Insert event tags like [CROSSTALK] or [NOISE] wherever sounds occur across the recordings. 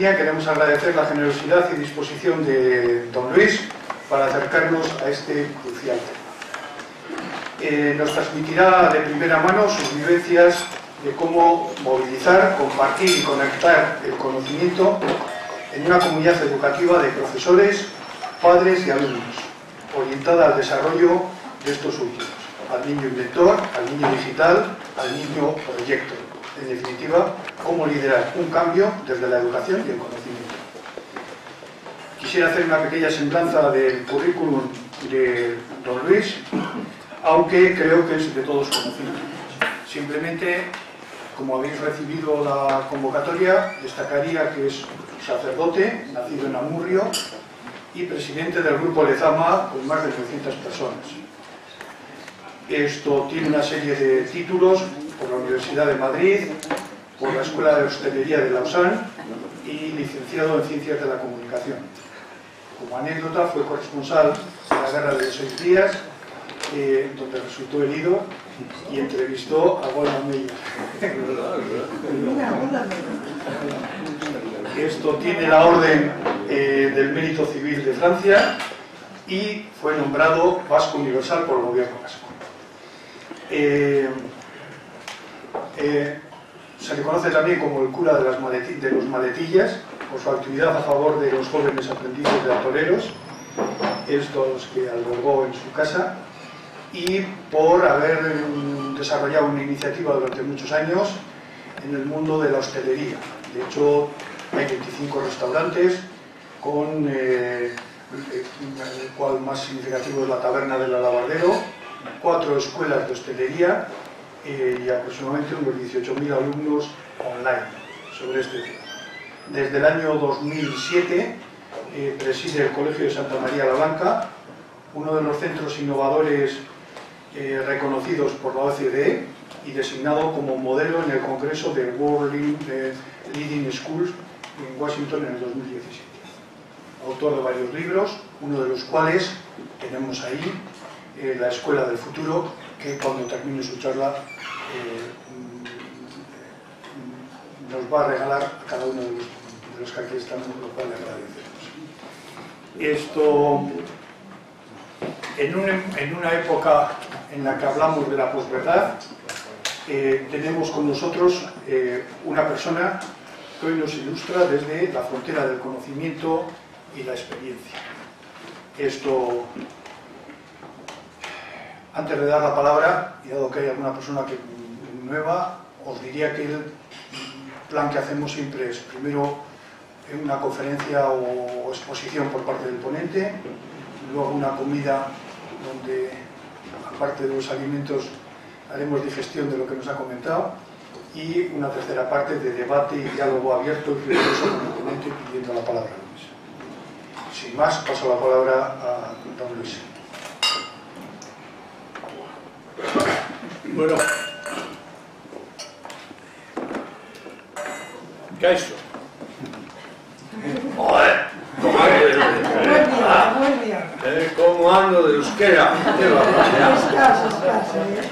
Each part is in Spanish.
Queremos agradecer la generosidad y disposición de don Luis para acercarnos a este crucial tema. Eh, nos transmitirá de primera mano sus vivencias de cómo movilizar, compartir y conectar el conocimiento en una comunidad educativa de profesores, padres y alumnos, orientada al desarrollo de estos últimos, al niño inventor, al niño digital, al niño proyecto. En definitiva, cómo liderar un cambio desde la educación y el conocimiento. Quisiera hacer una pequeña semblanza del currículum de don Luis, aunque creo que es de todos conocido. Simplemente, como habéis recibido la convocatoria, destacaría que es sacerdote, nacido en Amurrio, y presidente del Grupo Lezama, con más de 900 personas. Esto tiene una serie de títulos por la Universidad de Madrid, por la Escuela de Hostelería de Lausanne y licenciado en Ciencias de la Comunicación. Como anécdota, fue corresponsal de la Guerra de los Seis Días, eh, donde resultó herido y entrevistó a Goldman Meyer. Esto tiene la Orden eh, del Mérito Civil de Francia y fue nombrado Vasco Universal por el gobierno vasco. Eh, se le conoce también como el cura de, las de los maletillas por su actividad a favor de los jóvenes aprendices de atoleros, estos que albergó en su casa, y por haber desarrollado una iniciativa durante muchos años en el mundo de la hostelería. De hecho, hay 25 restaurantes, con eh, el cual más significativo es la taberna del alabardero, cuatro escuelas de hostelería eh, y aproximadamente unos 18.000 alumnos online sobre este tema. Desde el año 2007 eh, preside el Colegio de Santa María la Blanca, uno de los centros innovadores eh, reconocidos por la OCDE y designado como modelo en el Congreso de World Leading Schools en Washington en el 2017. Autor de varios libros, uno de los cuales tenemos ahí, La Escuela del Futuro, que cuando termine su charla eh, nos va a regalar a cada uno de los, que aquí estamos, lo cual le agradecemos. Esto, en, una época en la que hablamos de la posverdad, eh, tenemos con nosotros eh, una persona que hoy nos ilustra desde la frontera del conocimiento y la experiencia. Esto, antes de dar la palabra, y dado que hay alguna persona que, nueva, os diría que el plan que hacemos siempre es primero una conferencia o exposición por parte del ponente, luego una comida donde, aparte de los alimentos, haremos digestión de lo que nos ha comentado, y una tercera parte de debate y diálogo abierto y riguroso con el ponente pidiendo la palabra. Sin más, paso la palabra a don Luis. Bueno. Caixo. Joder. Como Eh, como ando de euskera. Pois ¿Eh?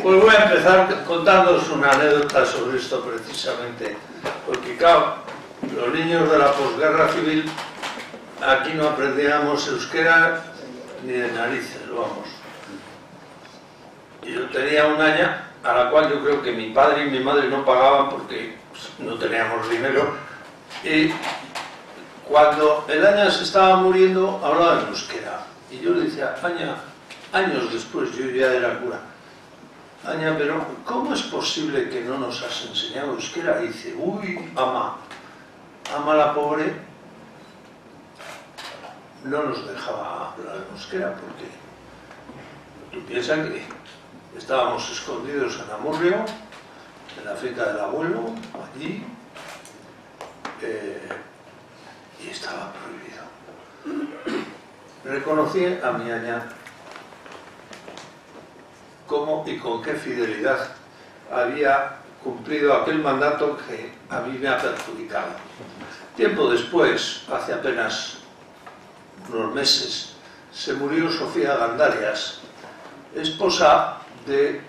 pues voy a empezar contándoos unha anécdota sobre isto precisamente. Porque, claro, los niños de la posguerra civil aquí no aprendíamos euskera ni de narices, vamos. Yo tenía un año a la cual yo creo que mi padre y mi madre no pagaban porque pues, no teníamos dinero. Y cuando el año se estaba muriendo hablaba en euskera. Y yo le decía, Aña, años después, yo ya era cura, Aña, pero ¿cómo es posible que no nos has enseñado euskera? Y dice, uy, ama, ama la pobre, no nos dejaba hablar en euskera porque tú piensas que estábamos escondidos en Amurrio, en la finca del abuelo, allí, eh, y estaba prohibido. Reconocí a mi aña cómo y con qué fidelidad había cumplido aquel mandato que a mí me ha perjudicado. Tiempo después, hace apenas unos meses, se murió Sofía Gandarias, esposa de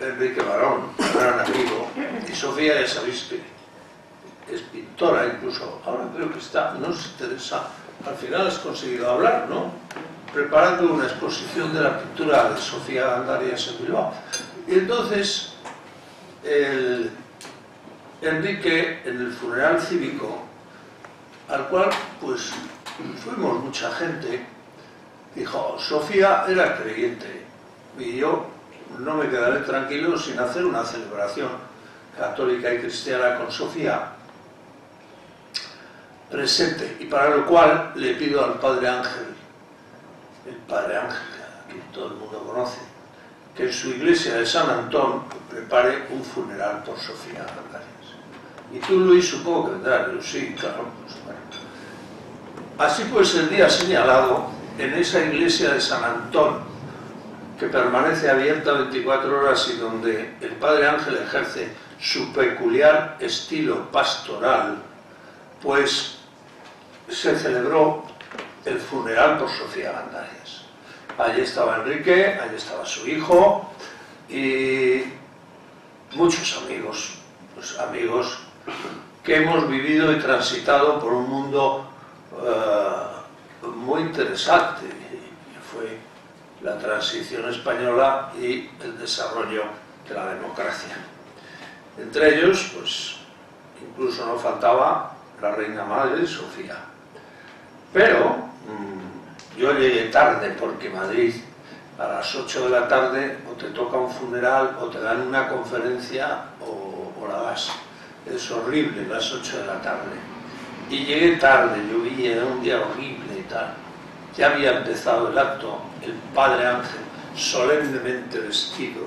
Enrique Barón, gran amigo, y Sofía ya sabéis que es pintora incluso, ahora creo que está, no se interesa, al final has conseguido hablar, ¿no? Preparando una exposición de la pintura de Sofía Gandarias en. Y entonces, Enrique, en el funeral cívico, al cual pues fuimos mucha gente, dijo, Sofía era creyente y yo no me quedaré tranquilo sin hacer una celebración católica y cristiana con Sofía presente y para lo cual le pido al Padre Ángel, el Padre Ángel que todo el mundo conoce, que en su iglesia de San Antón prepare un funeral por Sofía Y tú, Luis, supongo que vendrás, sí, claro. Pues, Así pues, el día señalado, en esa iglesia de San Antón, que permanece abierta 24 horas y donde el Padre Ángel ejerce su peculiar estilo pastoral, pues se celebró el funeral por Sofía Gandarias. Allí estaba Enrique, allí estaba su hijo y muchos amigos, pues amigos que hemos vivido y transitado por un mundo uh, muy interesante, fue la transición española y el desarrollo de la democracia. Entre ellos, pues, incluso no faltaba la reina madre Sofía. Pero mmm, yo llegué tarde porque Madrid a las 8 de la tarde o te toca un funeral o te dan una conferencia o, o la das. Es horrible las 8 de la tarde. Y llegué tarde, llovía, era un día horrible y tal. Ya había empezado el acto, el Padre Ángel, solemnemente vestido,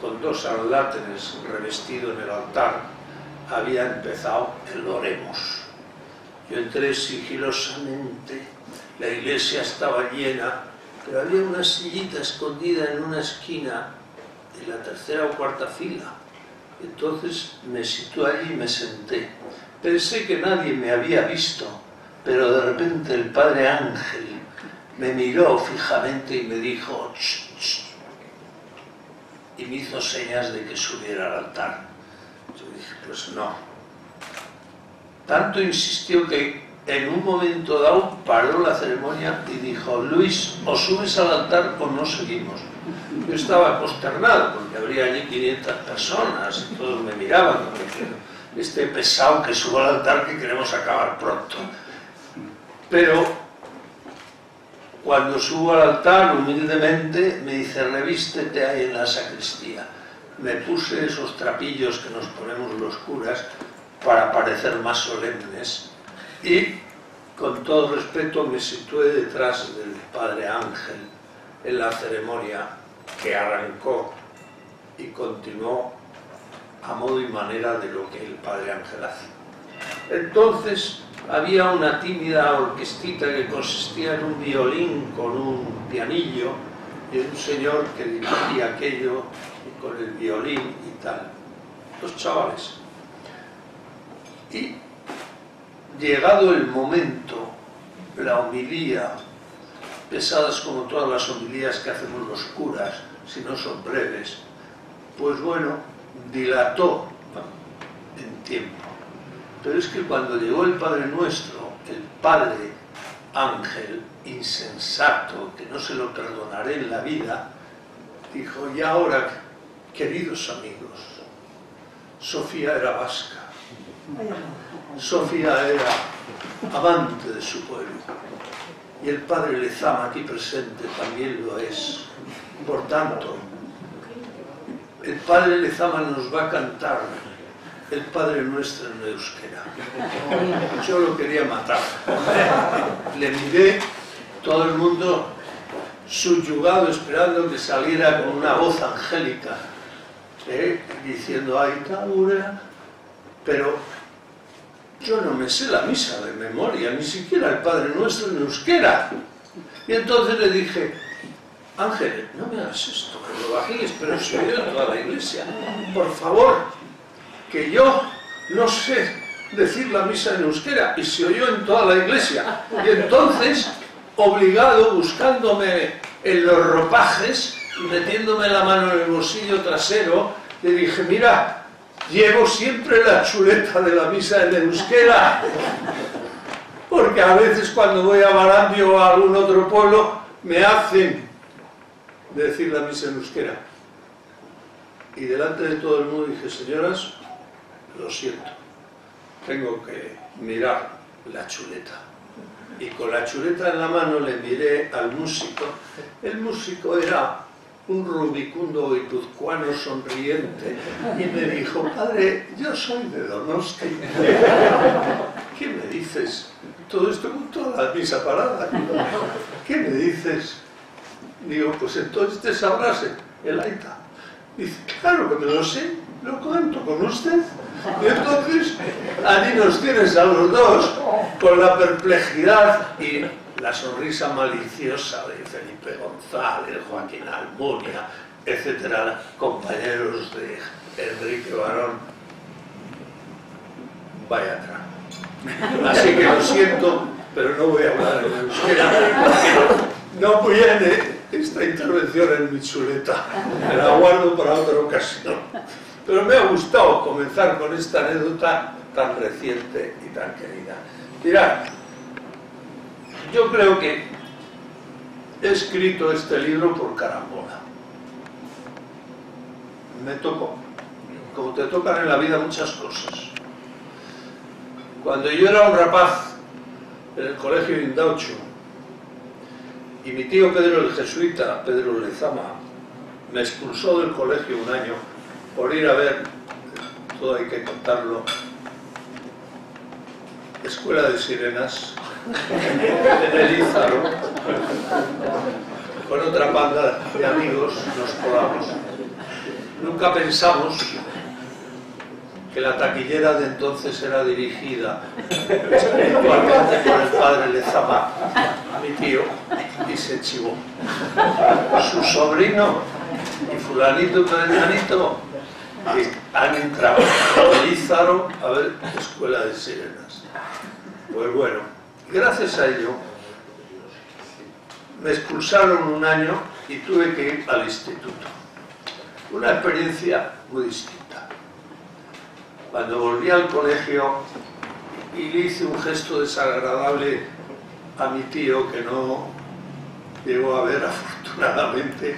con dos aláteres revestido en el altar, había empezado el oremos. Yo entré sigilosamente, la iglesia estaba llena, pero había una sillita escondida en una esquina de la tercera o cuarta fila. Entonces me situé allí y me senté. Pensé que nadie me había visto, pero de repente el Padre Ángel me miró fijamente y me dijo, ch, ch, y me hizo señas de que subiera al altar. Yo dije, pues no. Tanto insistió que en un momento dado paró la ceremonia y dijo, Luis, o subes al altar o no seguimos. Yo estaba consternado porque habría allí 500 personas y todos me miraban este pesado que subo al altar que queremos acabar pronto. Pero cuando subo al altar, humildemente, me dice, revístete ahí en la sacristía. Me puse esos trapillos que nos ponemos los curas para parecer más solemnes y con todo respeto me situé detrás del Padre Ángel en la ceremonia que arrancó y continuó a modo y manera de lo que el Padre Ángel hace. Entonces había una tímida orquestita que consistía en un violín con un pianillo y un señor que dirigía aquello con el violín y tal. Los chavales. Y llegado el momento, la homilía, pesadas como todas las homilías que hacemos los curas, si no son breves, pues bueno, dilató en tiempo. Pero es que cuando llegó el Padre Nuestro, el Padre Ángel, insensato, que no se lo perdonaré en la vida, dijo, y ahora, queridos amigos, Sofía era vasca, Sofía era amante de su pueblo, y el Padre Lezama aquí presente también lo es. Por tanto, el Padre Lezama nos va a cantar el Padre Nuestro en euskera. Yo lo quería matar. Le miré, todo el mundo subyugado, esperando que saliera con una voz angélica, ¿eh? diciendo, ay, Taura, pero yo no me sé la misa de memoria, ni siquiera el Padre Nuestro en euskera. Y entonces le dije, Ángel, no me hagas esto, que lo bajíes, pero se oyó toda la iglesia. Por favor, que yo no sé decir la misa en euskera y se oyó en toda la iglesia. Y entonces, obligado, buscándome en los ropajes y metiéndome la mano en el bolsillo trasero, le dije, mira, llevo siempre la chuleta de la misa en euskera, porque a veces cuando voy a Barambio o a algún otro pueblo me hacen decir la misa en euskera. Y delante de todo el mundo dije, señoras, lo siento, tengo que mirar la chuleta. Y con la chuleta en la mano le miré al músico. El músico era un rubicundo guipuzcoano sonriente y me dijo, padre, yo soy de Donosti. [LAUGHS] ¿Qué me dices? Todo esto con toda la misa parada. ¿Qué me dices? Digo, pues entonces te sabrás el aita. Dice, claro que me lo sé, lo cuento con usted. Y entonces, allí nos tienes a los dos con la perplejidad y la sonrisa maliciosa de Felipe González, Joaquín Almunia, etcétera, compañeros de Enrique Barón. Vaya atrás. Así que lo siento, pero no voy a hablar en euskera, no viene esta intervención en mi chuleta. Me la guardo para otra ocasión. Pero me ha gustado comenzar con esta anécdota tan reciente y tan querida. Mirad, yo creo que he escrito este libro por carambola. Me tocó, como te tocan en la vida muchas cosas. Cuando yo era un rapaz en el colegio de Indaucho, y mi tío Pedro el jesuita, Pedro Lezama, me expulsó del colegio un año por ir a ver, todo hay que contarlo, Escuela de Sirenas, [LAUGHS] en el Ízaro, con otra banda de amigos nos colamos. Nunca pensamos que la taquillera de entonces era dirigida espiritualmente por el padre Lezama, mi tío, y se chivó. Su sobrino y fulanito perenanito han entrado en Ízaro a ver Escuela de Sirenas. Pues bueno, gracias a ello me expulsaron un año y tuve que ir al instituto. Una experiencia muy distinta. Cuando volví al colegio y le hice un gesto desagradable a mi tío que no llegó a ver [LAUGHS] afortunadamente,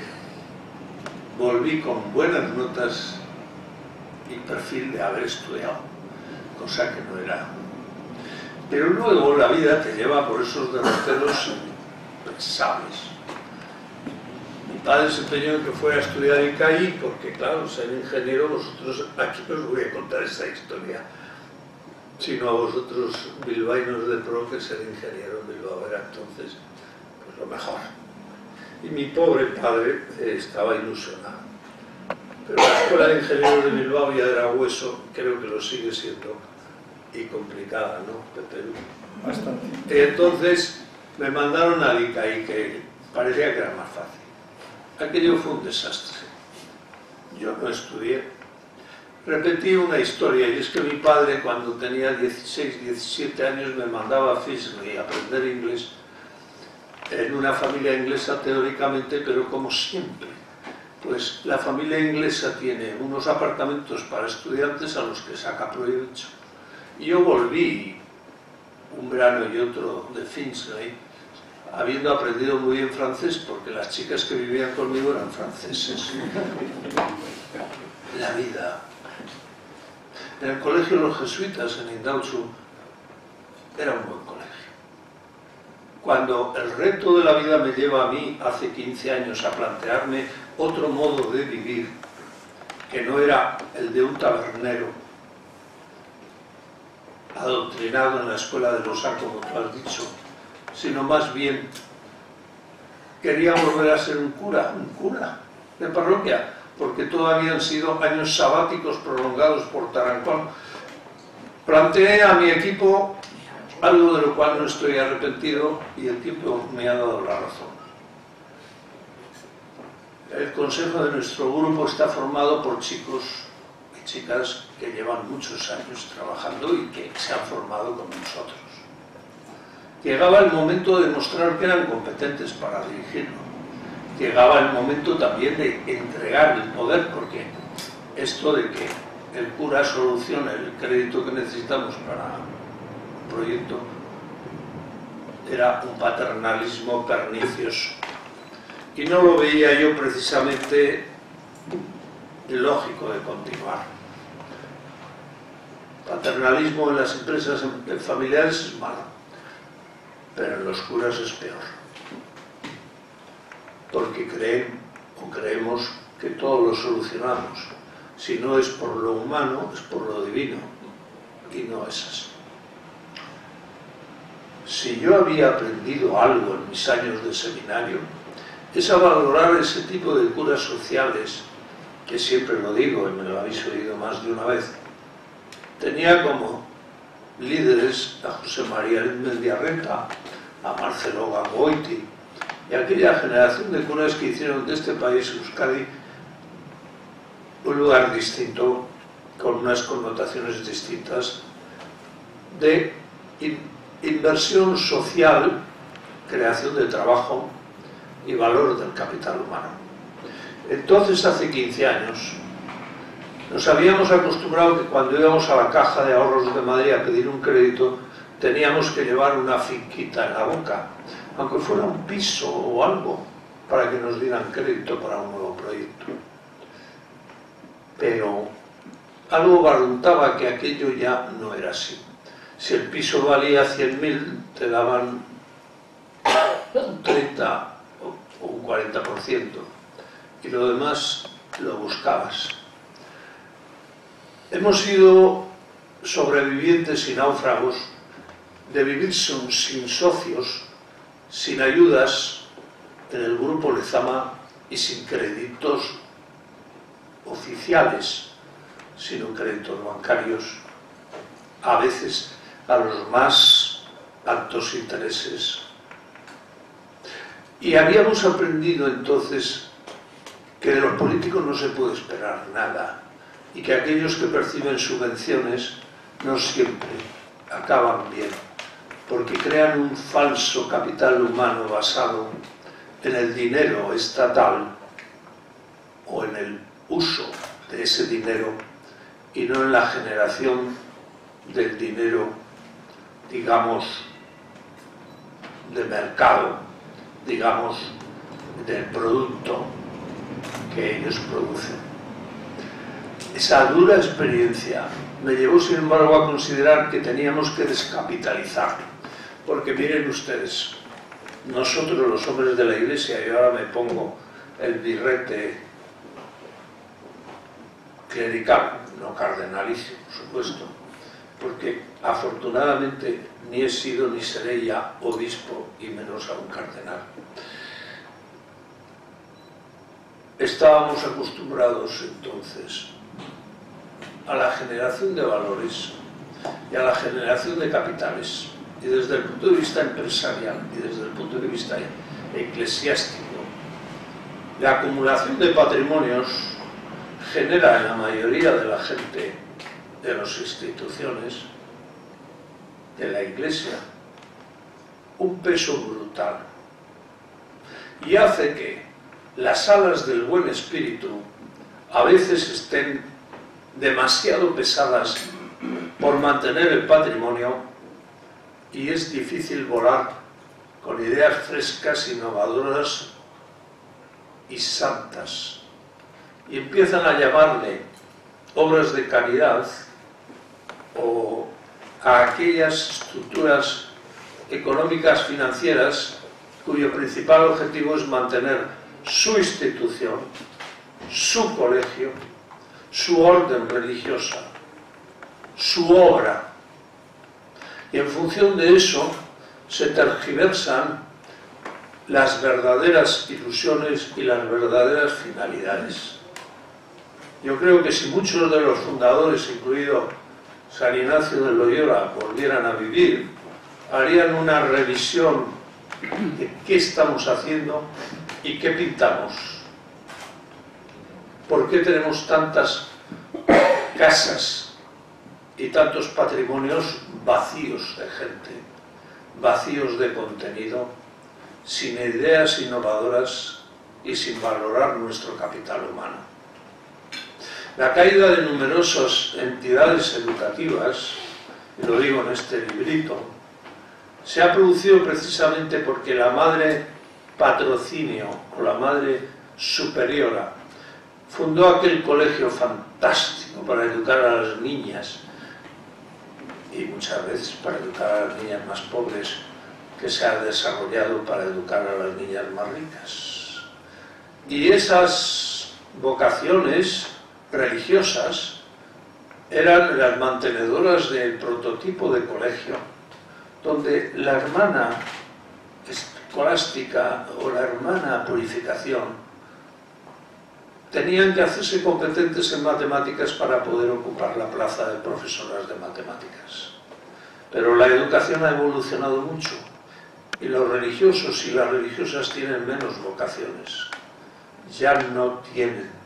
volví con buenas notas y perfil de haber estudiado, cosa que no era pero luego la vida te lleva por esos derroteros pensables. Mi padre se empeñó en que fuera a estudiar ICAI porque, claro, ser ingeniero, vosotros, aquí os voy a contar esta historia, sino a vosotros bilbaínos de pro que ser ingeniero en Bilbao era entonces pues, lo mejor. Y mi pobre padre eh, estaba ilusionado. Pero la escuela de ingenieros de Bilbao ya era hueso, creo que lo sigue siendo, y complicada, ¿no? De Perú. Bastante. Entonces me mandaron a ICAI, que parecía que era más fácil. Aquello fue un desastre. Yo no estudié. Repetí una historia, y es que mi padre cuando tenía 16, 17 años me mandaba a Fisley a aprender inglés en una familia inglesa teóricamente, pero como siempre, pues la familia inglesa tiene unos apartamentos para estudiantes a los que saca provecho yo volví un verano y otro de Finchley, habiendo aprendido muy bien francés, porque las chicas que vivían conmigo eran franceses. La vida. En el colegio de los jesuitas, en Indauchu, era un buen. Cuando el reto de la vida me lleva a mí, hace 15 años, a plantearme otro modo de vivir, que no era el de un tabernero, adoctrinado en la escuela de los como tú has dicho, sino más bien quería volver a ser un cura, un cura de parroquia, porque todavía han sido años sabáticos prolongados por Tarancón. Planteé a mi equipo algo de lo cual no estoy arrepentido y el tiempo me ha dado la razón. El consejo de nuestro grupo está formado por chicos y chicas que llevan muchos años trabajando y que se han formado con nosotros. Llegaba el momento de mostrar que eran competentes para dirigirlo. Llegaba el momento también de entregar el poder, porque esto de que el cura solucione el crédito que necesitamos para proyecto era un paternalismo pernicioso. Y no lo veía yo precisamente lógico de continuar. Paternalismo en las empresas familiares es malo, pero en los curas es peor. Porque creen o creemos que todo lo solucionamos. Si no es por lo humano, es por lo divino. Y no es así. Si yo había aprendido algo en mis años de seminario, es a valorar ese tipo de curas sociales que siempre lo digo y me lo habéis oído más de una vez, tenía como líderes a José María Mendiarreta, a Marcelo Gangoiti y aquella generación de curas que hicieron de este país, Euskadi, un lugar distinto, con unas connotaciones distintas, de inversión social, creación de trabajo y valor del capital humano. Entonces, hace 15 años, nos habíamos acostumbrado que cuando íbamos a la caja de ahorros de Madrid a pedir un crédito, teníamos que llevar una finquita en la boca, aunque fuera un piso o algo, para que nos dieran crédito para un nuevo proyecto. Pero algo barruntaba que aquello ya no era así. Si el piso valía 100.000, te daban un 30 o un 40% y lo demás lo buscabas. Hemos sido sobrevivientes y náufragos de vivir sin, socios, sin ayudas en el grupo Lezama y sin créditos oficiales, sino créditos bancarios, a veces a los más altos intereses. Y habíamos aprendido entonces que de los políticos no se puede esperar nada y que aquellos que perciben subvenciones no siempre acaban bien, porque crean un falso capital humano basado en el dinero estatal o en el uso de ese dinero y no en la generación del dinero, digamos, de mercado, digamos, del producto que ellos producen. Esa dura experiencia me llevó, sin embargo, a considerar que teníamos que descapitalizar. Porque miren ustedes, nosotros los hombres de la Iglesia, y ahora me pongo el birrete clerical, no cardenalicio, por supuesto, porque afortunadamente ni he sido ni seré ya obispo y menos a un cardenal. Estábamos acostumbrados entonces a la generación de valores y a la generación de capitales. Y desde el punto de vista empresarial y desde el punto de vista eclesiástico, la acumulación de patrimonios genera en la mayoría de la gente de las instituciones de la Iglesia un peso brutal y hace que las alas del buen espíritu a veces estén demasiado pesadas por mantener el patrimonio y es difícil volar con ideas frescas, innovadoras y santas. Y empiezan a llamarle obras de caridad o a aquellas estructuras económicas financieras cuyo principal objetivo es mantener su institución, su colegio, su orden religiosa, su obra. Y en función de eso se tergiversan las verdaderas ilusiones y las verdaderas finalidades. Yo creo que si muchos de los fundadores, incluido San Ignacio de Loyola, volvieran a vivir, harían una revisión de qué estamos haciendo ¿Y qué pintamos? ¿Por qué tenemos tantas casas y tantos patrimonios vacíos de gente, vacíos de contenido, sin ideas innovadoras y sin valorar nuestro capital humano. La caída de numerosas entidades educativas, y lo digo en este librito, se ha producido precisamente porque la madre patrocinio o la madre superiora fundó aquel colegio fantástico para educar a las niñas y muchas veces para educar a las niñas más pobres que se ha desarrollado para educar a las niñas más ricas. Y esas vocaciones religiosas eran las mantenedoras del prototipo de colegio, donde la hermana escolástica o la hermana purificación tenían que hacerse competentes en matemáticas para poder ocupar la plaza de profesoras de matemáticas. Pero la educación ha evolucionado mucho y los religiosos y las religiosas tienen menos vocaciones. Ya no tienen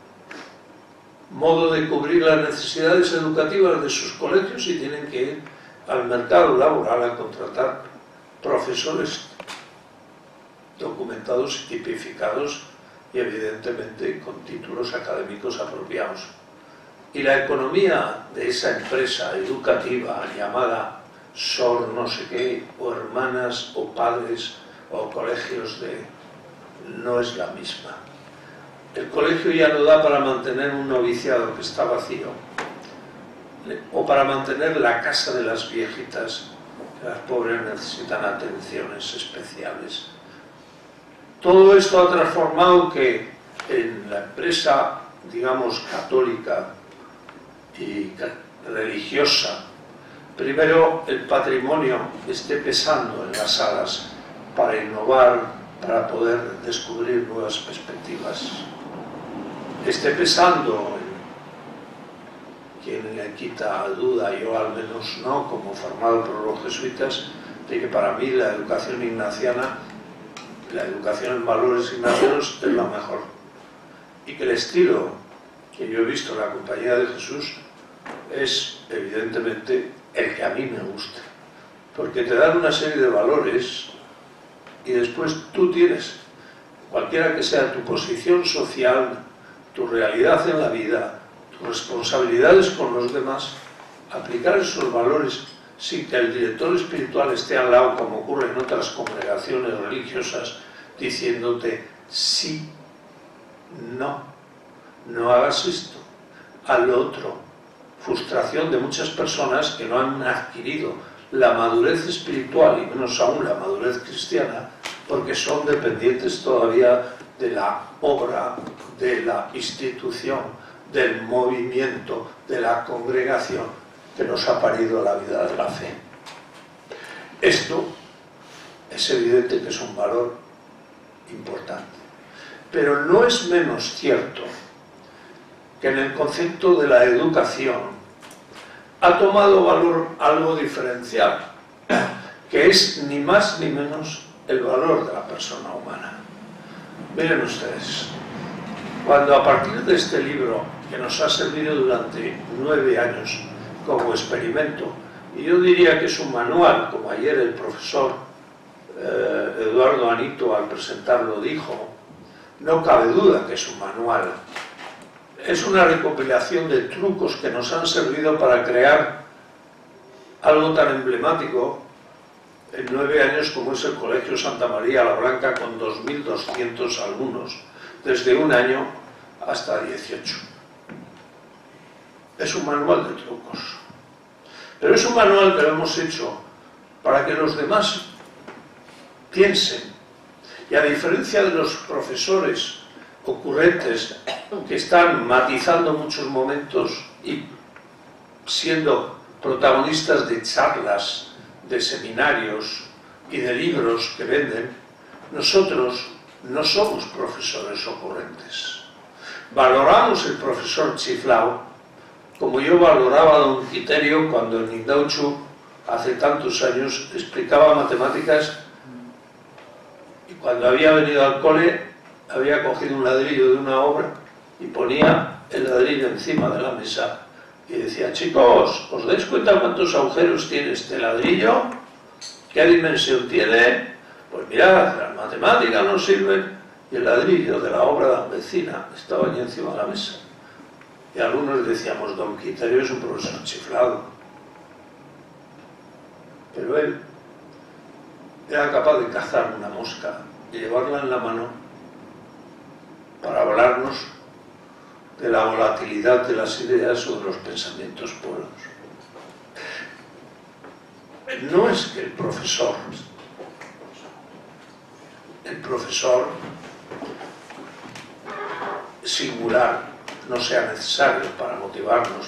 modo de cubrir las necesidades educativas de sus colegios y tienen que ir al mercado laboral a contratar profesores documentados y tipificados y evidentemente con títulos académicos apropiados. Y la economía de esa empresa educativa llamada SOR no sé qué, o hermanas, o padres, o colegios de... no es la misma. El colegio ya no da para mantener un noviciado que está vacío, o para mantener la casa de las viejitas, que las pobres necesitan atenciones especiales todo esto ha transformado que en la empresa, digamos, católica y religiosa, primero el patrimonio esté pesando en las salas para innovar, para poder descubrir nuevas perspectivas. Esté pesando quien le quita duda, yo al menos no, como formado por los jesuitas, de que para mí la educación ignaciana la educación en valores ignacianos es la mejor. Y que el estilo que yo he visto en la compañía de Jesús es evidentemente el que a mí me gusta. Porque te dan una serie de valores y después tú tienes, cualquiera que sea tu posición social, tu realidad en la vida, tus responsabilidades con los demás, aplicar esos valores sin que el director espiritual esté al lado, como ocurre en otras congregaciones religiosas, diciéndote sí, no, no hagas esto, al otro. Frustración de muchas personas que no han adquirido la madurez espiritual y menos aún la madurez cristiana, porque son dependientes todavía de la obra, de la institución, del movimiento, de la congregación, que nos ha parido la vida de la fe. Esto es evidente que es un valor importante, pero no es menos cierto que en el concepto de la educación ha tomado valor algo diferencial, que es ni más ni menos el valor de la persona humana. Miren ustedes, cuando a partir de este libro, que nos ha servido durante nueve años, como experimento. Y yo diría que es un manual, como ayer el profesor eh, Eduardo Anito al presentarlo dijo, no cabe duda que es un manual. Es una recopilación de trucos que nos han servido para crear algo tan emblemático en nueve años como es el Colegio Santa María la Blanca con 2.200 alumnos, desde un año hasta 18. Es un manual de trucos. Pero es un manual que lo hemos hecho para que los demás piensen. Y a diferencia de los profesores ocurrentes que están matizando muchos momentos y siendo protagonistas de charlas, de seminarios y de libros que venden, nosotros no somos profesores ocurrentes. Valoramos el profesor chiflao como yo valoraba a don Quiterio cuando en Indauchu hace tantos años explicaba matemáticas y cuando había venido al cole había cogido un ladrillo de una obra y ponía el ladrillo encima de la mesa y decía, chicos, ¿os dais cuenta cuántos agujeros tiene este ladrillo? ¿Qué dimensión tiene? Pues mirad, las matemáticas no sirven y el ladrillo de la obra de vecina estaba allí encima de la mesa. Y algunos decíamos, don Quiterio es un profesor chiflado. Pero él era capaz de cazar una mosca y llevarla en la mano para hablarnos de la volatilidad de las ideas o de los pensamientos puros. No es que el profesor, el profesor singular no sea necesario para motivarnos,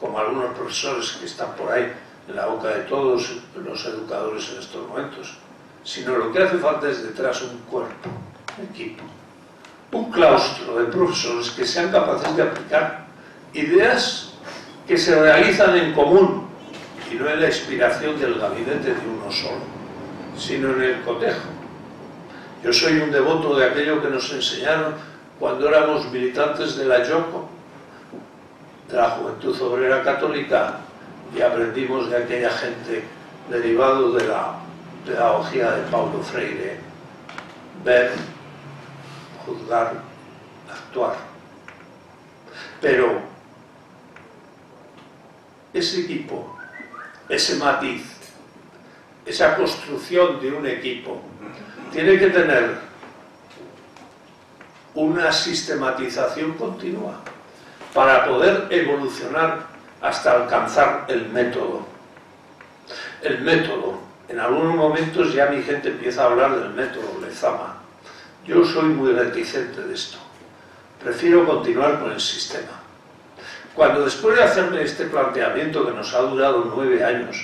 como algunos profesores que están por ahí en la boca de todos los educadores en estos momentos, sino lo que hace falta es detrás un cuerpo, un equipo, un claustro de profesores que sean capaces de aplicar ideas que se realizan en común y no en la inspiración del gabinete de uno solo, sino en el cotejo. Yo soy un devoto de aquello que nos enseñaron cuando éramos militantes de la YOCO, de la Juventud Obrera Católica, y aprendimos de aquella gente derivado de la pedagogía de Paulo Freire, ver, juzgar, actuar. Pero ese equipo, ese matiz, esa construcción de un equipo, tiene que tener una sistematización continua para poder evolucionar hasta alcanzar el método. El método. En algunos momentos ya mi gente empieza a hablar del método Lezama. Yo soy muy reticente de esto. Prefiero continuar con el sistema. Cuando después de hacerme este planteamiento que nos ha durado nueve años,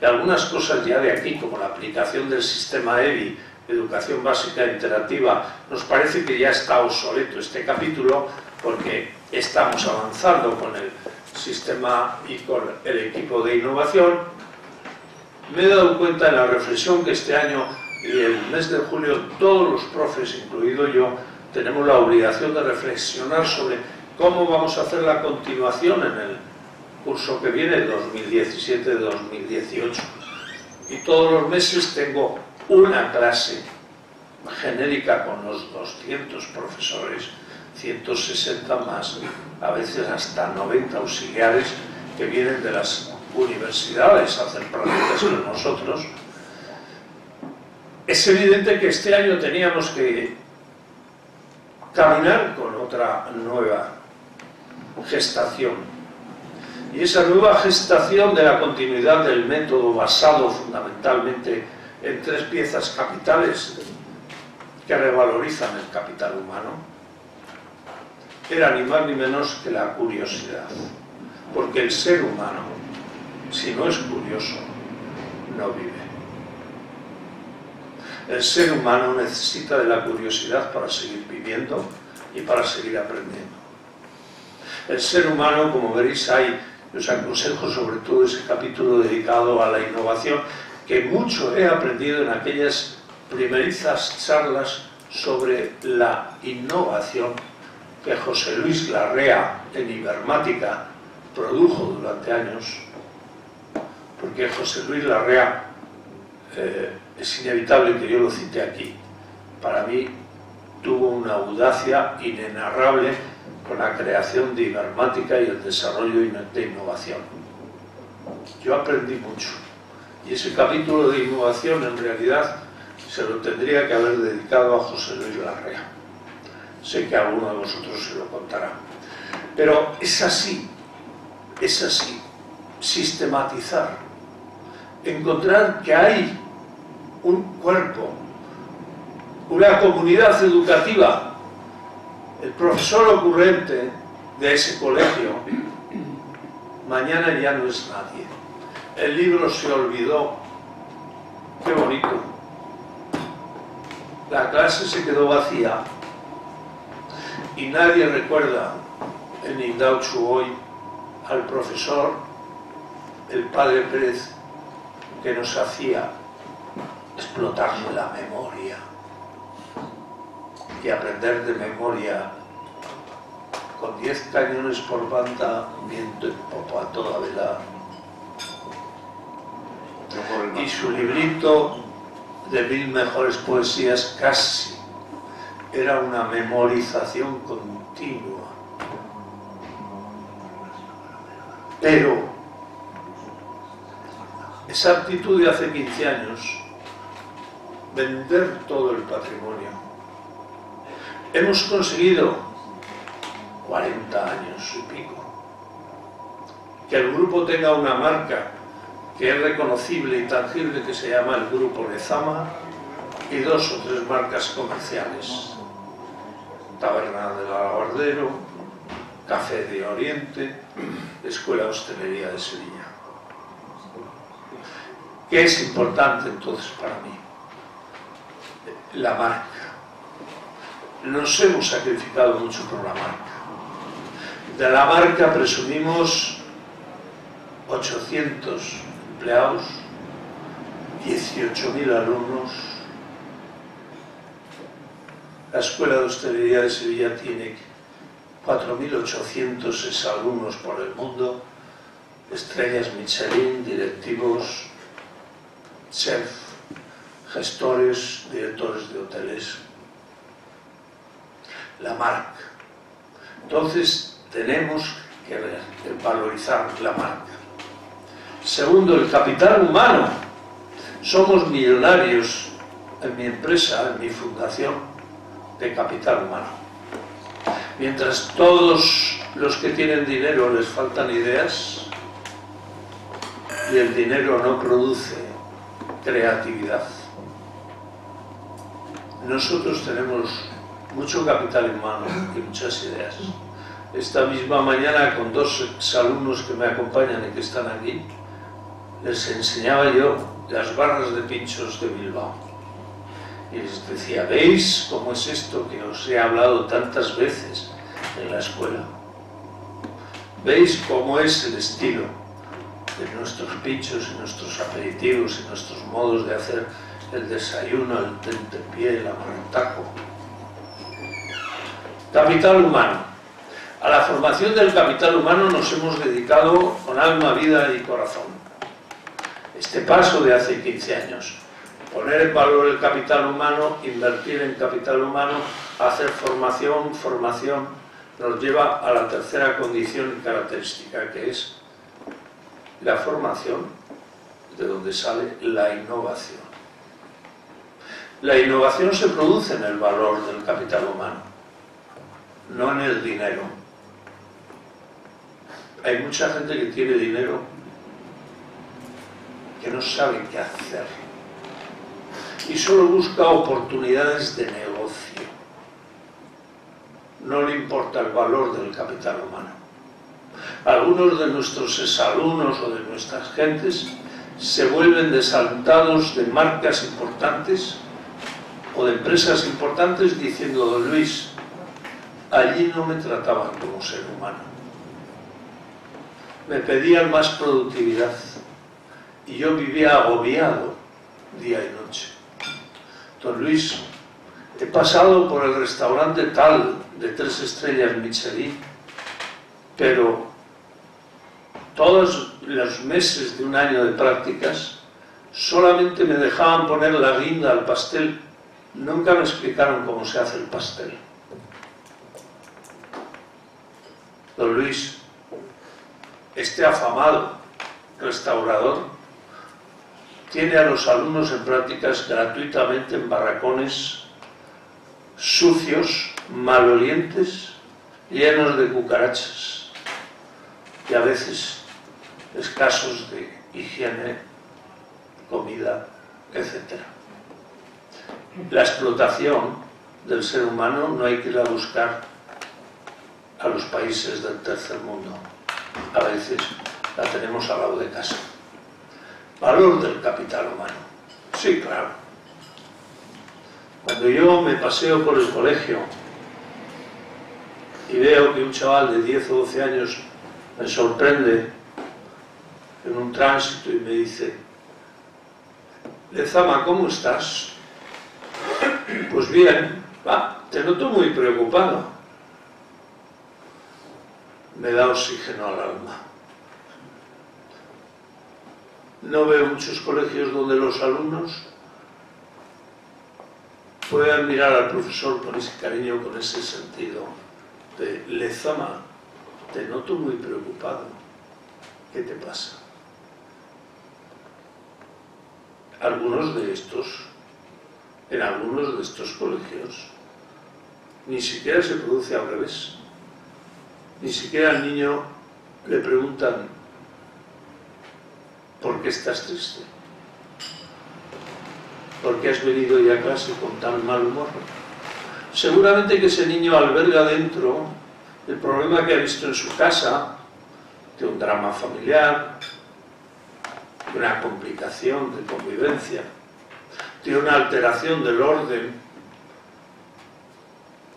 y algunas cosas ya de aquí, como la aplicación del sistema EBI, educación básica interactiva, nos parece que ya está obsoleto este capítulo porque estamos avanzando con el sistema y con el equipo de innovación. Me he dado cuenta en la reflexión que este año y el mes de julio todos los profes, incluido yo, tenemos la obligación de reflexionar sobre cómo vamos a hacer la continuación en el curso que viene, 2017-2018. Y todos los meses tengo una clase genérica con los 200 profesores, 160 más, a veces hasta 90 auxiliares que vienen de las universidades a hacer prácticas con nosotros. Es evidente que este año teníamos que caminar con otra nueva gestación. Y esa nueva gestación de la continuidad del método basado fundamentalmente en tres piezas capitales que revalorizan el capital humano, era ni más ni menos que la curiosidad. Porque el ser humano, si no es curioso, no vive. El ser humano necesita de la curiosidad para seguir viviendo y para seguir aprendiendo. El ser humano, como veréis, hay, os aconsejo sobre todo ese capítulo dedicado a la innovación, que mucho he aprendido en aquellas primerizas charlas sobre la innovación que José Luis Larrea en Ibermática produjo durante años, porque José Luis Larrea eh, es inevitable que yo lo cite aquí. Para mí tuvo una audacia inenarrable con la creación de Ibermática y el desarrollo de innovación. Yo aprendí mucho y ese capítulo de innovación en realidad se lo tendría que haber dedicado a José Luis Larrea. Sé que alguno de vosotros se lo contará. Pero es así, es así, sistematizar, encontrar que hay un cuerpo, una comunidad educativa, el profesor ocurrente de ese colegio, mañana ya no es nadie el libro se olvidó. Qué bonito. La clase se quedó vacía y nadie recuerda en Indauchu hoy al profesor, el padre Pérez, que nos hacía explotar la memoria y aprender de memoria con 10 cañones por banda, viento en popa a toda vela. Y su librito de mil mejores poesías casi era una memorización continua. Pero esa actitud de hace 15 años, vender todo el patrimonio. Hemos conseguido 40 años y pico que el grupo tenga una marca que es reconocible y tangible que se llama el Grupo Lezama y dos o tres marcas comerciales. Taberna del Alabardero, Café de Oriente, Escuela de Hostelería de Sevilla. ¿Qué es importante entonces para mí? La marca. Nos hemos sacrificado mucho por la marca. De la marca presumimos 800 empleados, 18.000 alumnos. La Escuela de Hostelería de Sevilla tiene 4.800 alumnos por el mundo, estrellas Michelin, directivos, chef, gestores, directores de hoteles. La marca. Entonces tenemos que valorizar la marca. Segundo, el capital humano. Somos millonarios en mi empresa, en mi fundación, de capital humano. Mientras todos los que tienen dinero les faltan ideas y el dinero no produce creatividad. Nosotros tenemos mucho capital humano y muchas ideas. Esta misma mañana con dos alumnos que me acompañan y que están aquí, les enseñaba yo las barras de pinchos de Bilbao. Y les decía, ¿veis cómo es esto que os he hablado tantas veces en la escuela? ¿Veis cómo es el estilo de nuestros pinchos y nuestros aperitivos y nuestros modos de hacer el desayuno, el tentepié, el amartaco? Capital humano. A la formación del capital humano nos hemos dedicado con alma, vida y corazón este paso de hace 15 años. Poner en valor el capital humano, invertir en capital humano, hacer formación, formación, nos lleva a la tercera condición y característica, que es la formación, de donde sale la innovación. La innovación se produce en el valor del capital humano, no en el dinero. Hay mucha gente que tiene dinero que no sabe qué hacer y solo busca oportunidades de negocio. No le importa el valor del capital humano. Algunos de nuestros exalumnos o de nuestras gentes se vuelven desalentados de marcas importantes o de empresas importantes diciendo, don Luis, allí no me trataban como ser humano. Me pedían más productividad y yo vivía agobiado día y noche. Don Luis, he pasado por el restaurante tal de tres estrellas Michelin, pero todos los meses de un año de prácticas solamente me dejaban poner la guinda al pastel, nunca me explicaron cómo se hace el pastel. Don Luis, este afamado restaurador tiene a los alumnos en prácticas gratuitamente en barracones sucios, malolientes, llenos de cucarachas y a veces escasos de higiene, comida, etc. La explotación del ser humano no hay que ir a buscar a los países del tercer mundo. A veces la tenemos al lado de casa. Valor del capital humano. Sí, claro. Cuando yo me paseo por el colegio y veo que un chaval de 10 o 12 años me sorprende en un tránsito y me dice, Lezama, ¿cómo estás? Pues bien, te noto muy preocupado. me da oxígeno al alma. No veo muchos colegios donde los alumnos puedan mirar al profesor con ese cariño, con ese sentido de Lezama, te noto muy preocupado. ¿Qué te pasa? Algunos de estos, en algunos de estos colegios, ni siquiera se produce al revés. Ni siquiera al niño le preguntan, ¿por qué estás triste? ¿Por qué has venido hoy a clase con tan mal humor? Seguramente que ese niño alberga dentro el problema que ha visto en su casa, de un drama familiar, de una complicación de convivencia, de una alteración del orden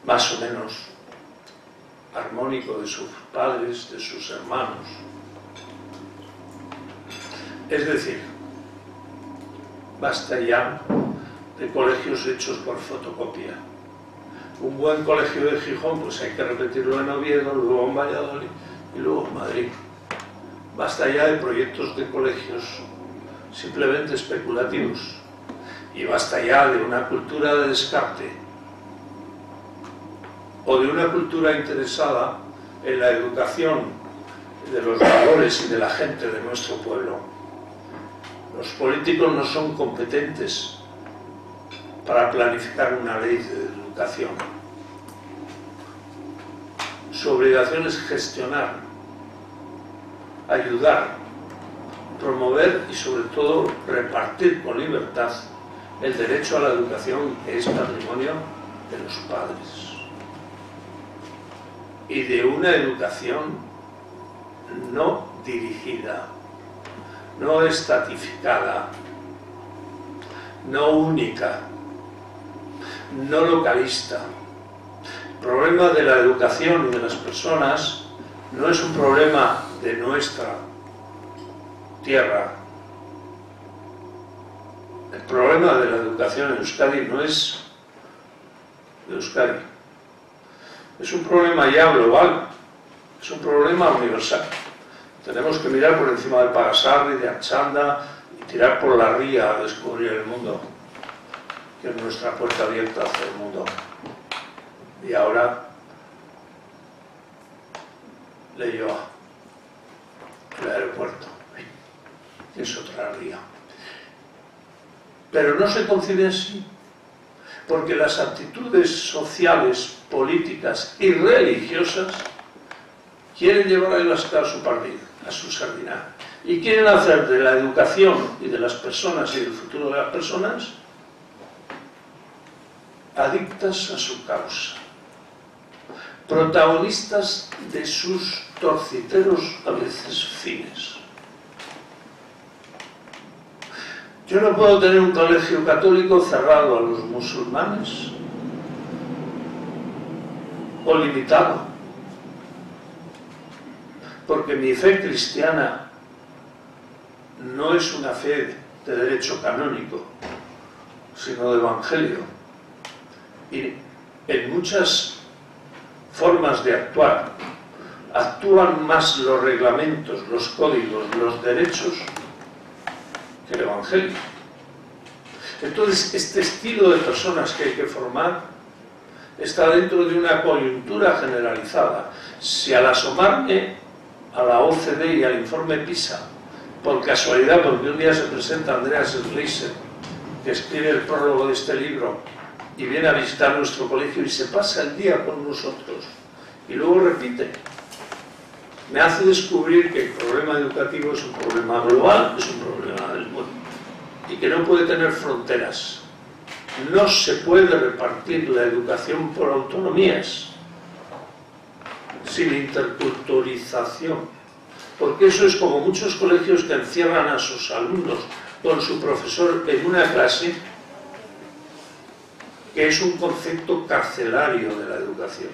más o menos armónico de sus padres, de sus hermanos. Es decir, basta ya de colegios hechos por fotocopia. Un buen colegio de Gijón, pues hay que repetirlo en Oviedo, luego en Valladolid y luego en Madrid. Basta ya de proyectos de colegios simplemente especulativos y basta ya de una cultura de descarte o de una cultura interesada en la educación de los valores y de la gente de nuestro pueblo. Los políticos no son competentes para planificar una ley de educación. Su obligación es gestionar, ayudar, promover y sobre todo repartir con libertad el derecho a la educación es patrimonio de los padres y de una educación no dirigida, no estatificada, no única, no localista. El problema de la educación y de las personas no es un problema de nuestra tierra. El problema de la educación en Euskadi no es de Euskadi. Es un problema ya global, es un problema universal. Tenemos que mirar por encima del Pagasarri, de Achanda y tirar por la ría a descubrir el mundo, que es nuestra puerta abierta hacia el mundo. Y ahora leyó el aeropuerto, es otra ría. Pero no se concibe así, porque las actitudes sociales, políticas y religiosas quieren llevar a su partido, a su sardina, y quieren hacer de la educación y de las personas y del futuro de las personas adictas a su causa, protagonistas de sus torciteros a veces fines. Yo no puedo tener un colegio católico cerrado a los musulmanes o limitado, porque mi fe cristiana no es una fe de derecho canónico, sino de evangelio. Y en muchas formas de actuar actúan más los reglamentos, los códigos, los derechos el Evangelio. Entonces, este estilo de personas que hay que formar está dentro de una coyuntura generalizada. Si al asomarme a la OCDE y al informe PISA, por casualidad, porque un día se presenta Andreas Schleiser, que escribe el prólogo de este libro, y viene a visitar nuestro colegio y se pasa el día con nosotros, y luego repite, me hace descubrir que el problema educativo es un problema global, es un problema que no puede tener fronteras. No se puede repartir la educación por autonomías, sin interculturalización, porque eso es como muchos colegios que encierran a sus alumnos con su profesor en una clase, que es un concepto carcelario de la educación.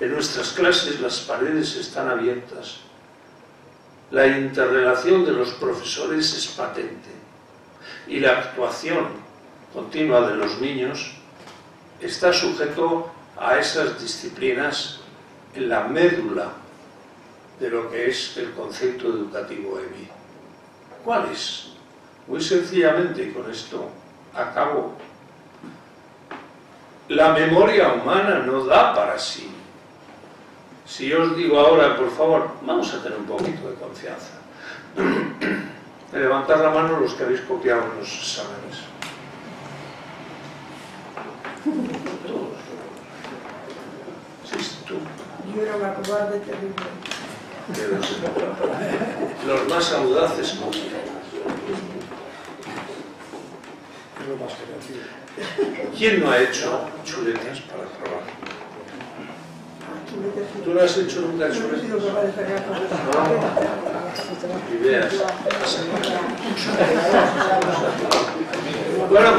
En nuestras clases las paredes están abiertas. La interrelación de los profesores es patente y la actuación continua de los niños está sujeto a esas disciplinas en la médula de lo que es el concepto educativo EBI. ¿Cuál es? Muy sencillamente, con esto acabo, la memoria humana no da para sí. Si yo os digo ahora, por favor, vamos a tener un poquito de confianza. [CLEARS THROAT] De levantar la mano los que habéis copiado en los exámenes. Todos. Sí, tú. Yo era una cobarde terrible. Los más audaces copian. Es lo más creativo. ¿Quién no ha hecho chuletas para probar? ¿Tú no has hecho nunca No de sacar Y veas. Bueno,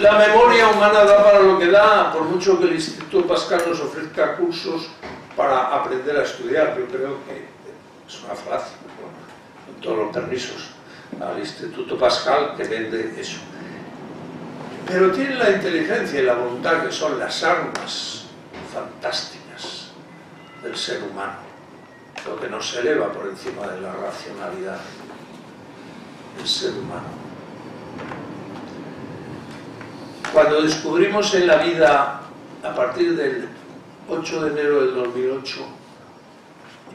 la memoria humana da para lo que da, por mucho que el Instituto Pascal nos ofrezca cursos para aprender a estudiar. Yo creo que es una falacia, ¿no? con todos los permisos al Instituto Pascal que vende eso. Pero tiene la inteligencia y la voluntad que son las armas fantásticas del ser humano, lo que nos eleva por encima de la racionalidad del ser humano. Cuando descubrimos en la vida, a partir del 8 de enero del 2008,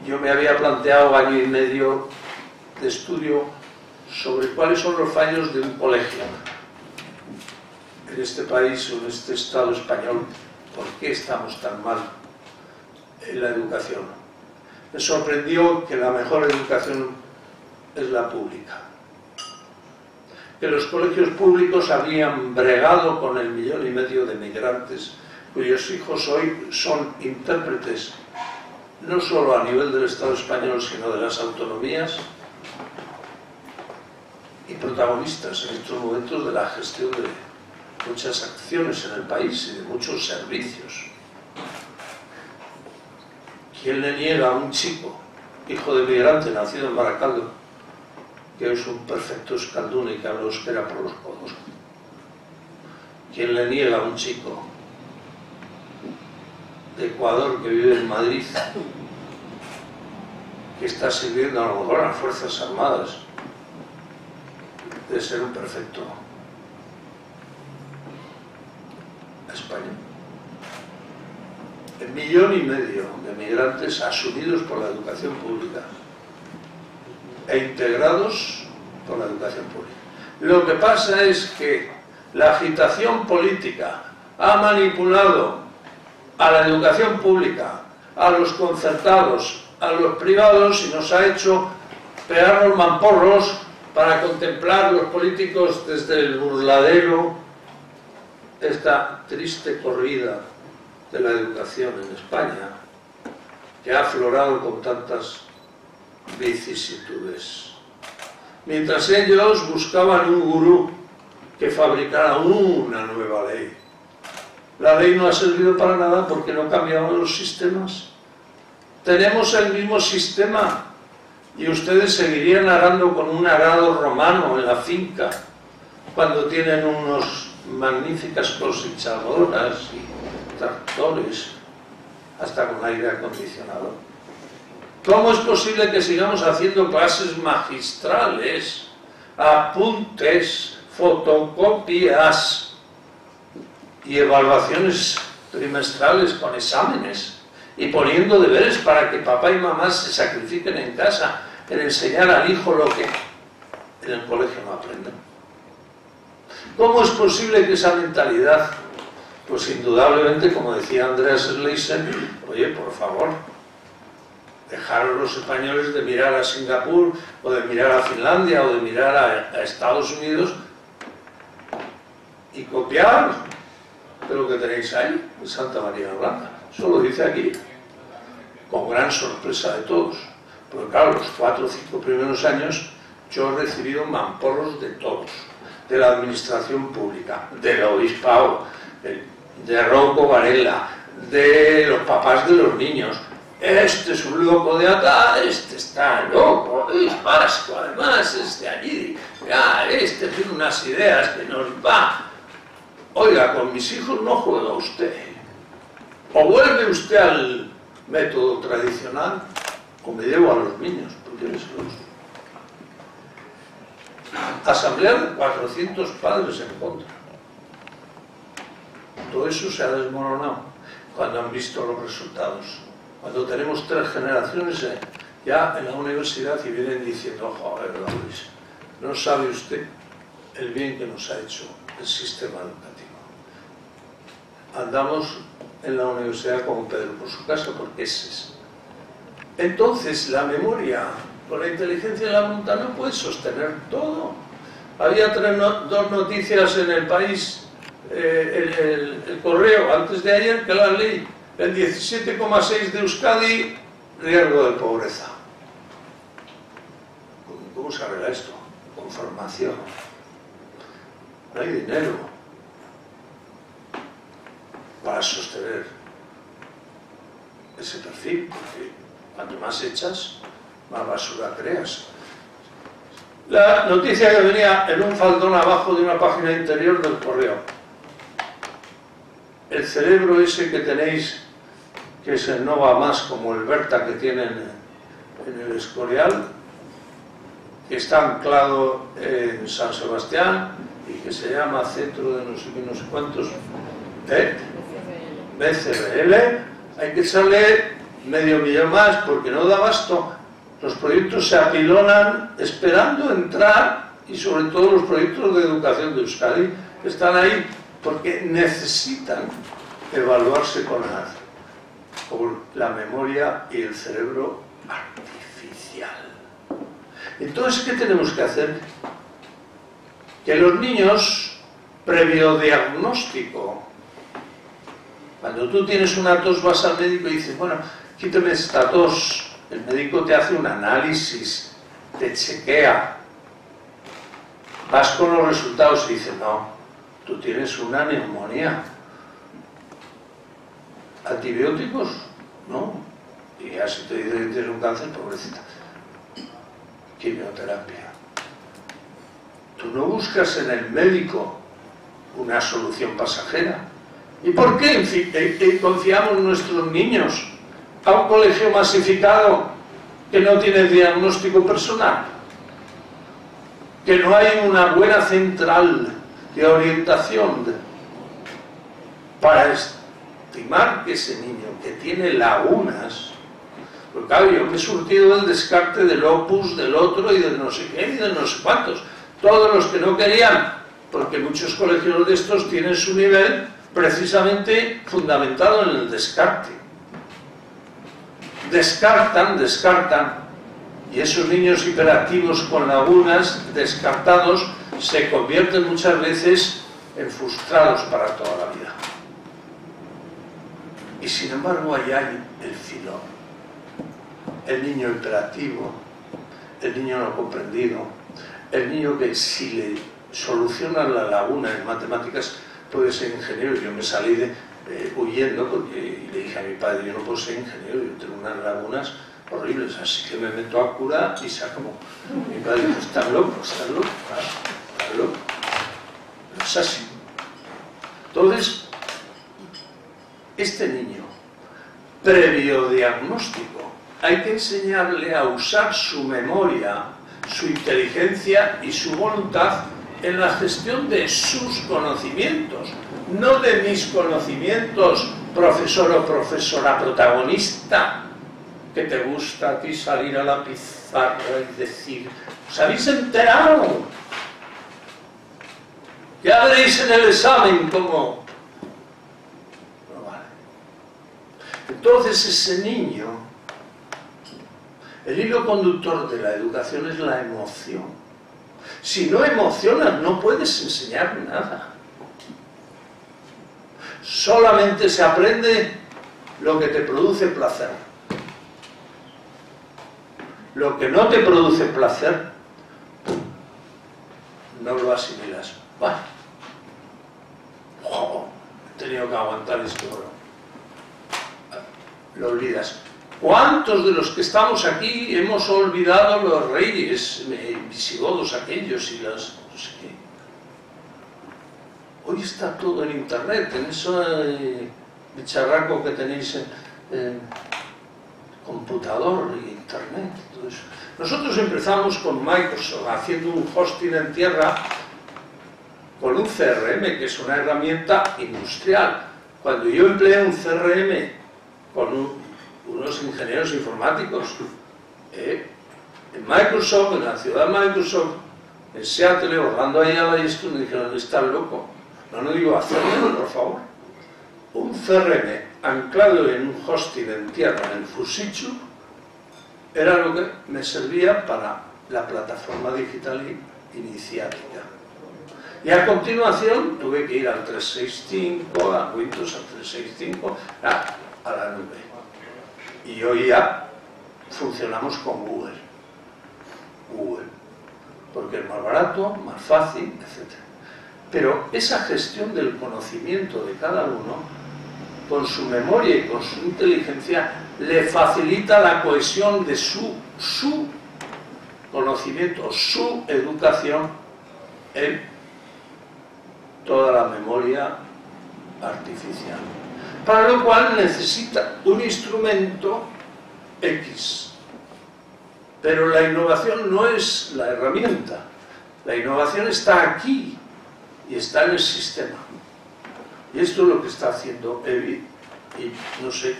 yo me había planteado año y medio de estudio sobre cuáles son los fallos de un colegio en este país o en este Estado español, por qué estamos tan mal en la educación. Me sorprendió que la mejor educación es la pública que los colegios públicos habían bregado con el millón y medio de migrantes cuyos hijos hoy son intérpretes no solo a nivel del Estado español, sino de las autonomías y protagonistas en estos momentos de la gestión de muchas acciones en el país y de muchos servicios. ¿Quién le niega a un chico, hijo de migrante, nacido en Baracaldo, que es un perfecto escaldún y que habla euskera por los codos. ¿Quién le niega a un chico de Ecuador que vive en Madrid, que está sirviendo a lo mejor a las Fuerzas Armadas, de ser un perfecto español? El millón y medio de migrantes asumidos por la educación pública e integrados por la educación pública. Lo que pasa es que la agitación política ha manipulado a la educación pública, a los concertados, a los privados y nos ha hecho pegarnos mamporros para contemplar los políticos desde el burladero esta triste corrida de la educación en España que ha aflorado con tantas vicisitudes. Mientras ellos buscaban un gurú que fabricara una nueva ley. La ley no ha servido para nada porque no cambiaban los sistemas. Tenemos el mismo sistema y ustedes seguirían arando con un arado romano en la finca cuando tienen unos magníficas cosechadoras y tractores hasta con aire acondicionado. ¿Cómo es posible que sigamos haciendo clases magistrales, apuntes, fotocopias y evaluaciones trimestrales con exámenes y poniendo deberes para que papá y mamá se sacrifiquen en casa en enseñar al hijo lo que en el colegio no aprenden? ¿Cómo es posible que esa mentalidad, pues indudablemente, como decía Andreas Schleisen, oye, por favor, dejaron los españoles de mirar a Singapur o de mirar a Finlandia o de mirar a, a Estados Unidos y copiar de lo que tenéis ahí, en Santa María Blanca. Eso lo dice aquí, con gran sorpresa de todos. Porque claro, los cuatro o cinco primeros años yo he recibido mamporros de todos, de la administración pública, del obispado, de, de Rocco Varela, de los papás de los niños, este es un loco de acá, este está loco, es vasco, además es de allí, ya, este tiene unas ideas que nos va. Oiga, con mis hijos no juega usted. O vuelve usted al método tradicional o me llevo a los niños, porque. Asamblea de 400 padres en contra. Todo eso se ha desmoronado cuando han visto los resultados. Cuando tenemos tres generaciones eh, ya en la universidad y vienen diciendo, joder, Luis, no sabe usted el bien que nos ha hecho el sistema educativo. Andamos en la universidad como Pedro por su casa porque ese es. Entonces la memoria con la inteligencia de la voluntad no puede sostener todo. Había dos noticias en el país, eh, el, correo antes de ayer que la ley, el 17,6 de Euskadi, riesgo de pobreza. ¿Cómo se arregla esto? Con formación. No hay dinero para sostener ese perfil, porque cuanto más echas, más basura creas. La noticia que venía en un faldón abajo de una página interior del correo. El cerebro ese que tenéis, que es el Nova Más, como el Berta que tienen en el Escorial, que está anclado en San Sebastián y que se llama Centro de no sé qué, no sé cuántos, ¿eh? BCBL, hay que echarle medio millón más porque no da basto. Los proyectos se apilonan esperando entrar y sobre todo los proyectos de educación de Euskadi están ahí porque necesitan evaluarse con la, memoria y el cerebro artificial. Entonces, ¿qué tenemos que hacer? Que los niños, previo diagnóstico, cuando tú tienes una tos vas al médico y dices, bueno, quítame esta tos, el médico te hace un análisis, te chequea, vas con los resultados y dice, no, tú tienes una neumonía. ¿Antibióticos? No. Y ya si te dice que tienes un cáncer, pobrecita. Quimioterapia. Tú no buscas en el médico una solución pasajera. ¿Y por qué confiamos nuestros niños a un colegio masificado que no tiene diagnóstico personal? Que no hay una buena central de orientación para estimar que ese niño que tiene lagunas, porque claro, yo me he surtido del descarte del opus, del otro y del no sé qué y de no sé cuántos, todos los que no querían, porque muchos colegios de estos tienen su nivel precisamente fundamentado en el descarte. Descartan, descartan, y esos niños hiperactivos con lagunas, descartados, se convierten muchas veces en frustrados para toda la vida. Y sin embargo ahí hay el filón, el niño hiperactivo, el niño no comprendido, el niño que si le solucionan la laguna en matemáticas puede ser ingeniero. Yo me salí de, eh, huyendo porque le dije a mi padre, yo no puedo ser ingeniero, yo tengo unas lagunas horribles, así que me meto a curar y se acabó. Mi padre dijo, estás loco, estás loco, estás loco. Es así. Entonces, este niño, previo diagnóstico, hay que enseñarle a usar su memoria, su inteligencia y su voluntad en la gestión de sus conocimientos, no de mis conocimientos, profesor o profesora protagonista, que te gusta a ti salir a la pizarra y decir, ¿os habéis enterado? Ya veréis en el examen cómo... No vale. Entonces ese niño, el hilo conductor de la educación es la emoción. Si no emocionas, no puedes enseñar nada. Solamente se aprende lo que te produce placer. Lo que no te produce placer, no lo asimilas. Bueno, he tenido que aguantar esto. Lo olvidas. ¿Cuántos de los que estamos aquí hemos olvidado los reyes visigodos aquellos y las... no sé qué? Hoy está todo en internet, en eso... bicharraco que tenéis en, computador y internet. Todo. Nosotros empezamos con Microsoft haciendo un hosting en tierra con un CRM, que es una herramienta industrial. Cuando yo empleé un CRM con un, unos ingenieros informáticos, eh, en Microsoft, en la ciudad de Microsoft, en Seattle, Orlando, ahí a la esto, me dijeron, está loco. No, digo hacerlo, por favor. Un CRM anclado en un hosting en tierra, en Fusitsu, era lo que me servía para la plataforma digital iniciática. Y a continuación tuve que ir al 365, a Windows, al 365, a, a la nube. Y hoy ya funcionamos con Google. Google. Porque es más barato, más fácil, etc. Pero esa gestión del conocimiento de cada uno, con su memoria y con su inteligencia, le facilita la cohesión de su, su conocimiento, su educación en toda la memoria artificial. Para lo cual necesita un instrumento X. Pero la innovación no es la herramienta. La innovación está aquí y está en el sistema. Y esto es lo que está haciendo Evi. Y no sé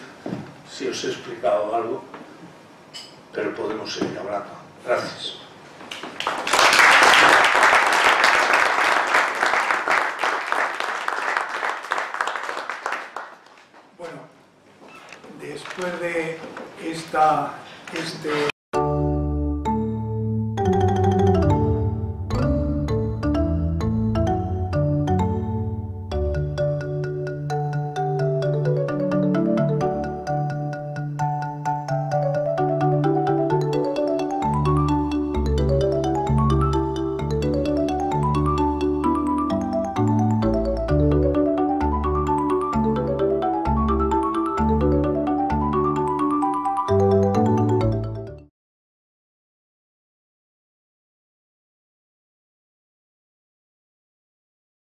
si os he explicado algo, pero podemos seguir hablando. Gracias. Bueno, después de esta, este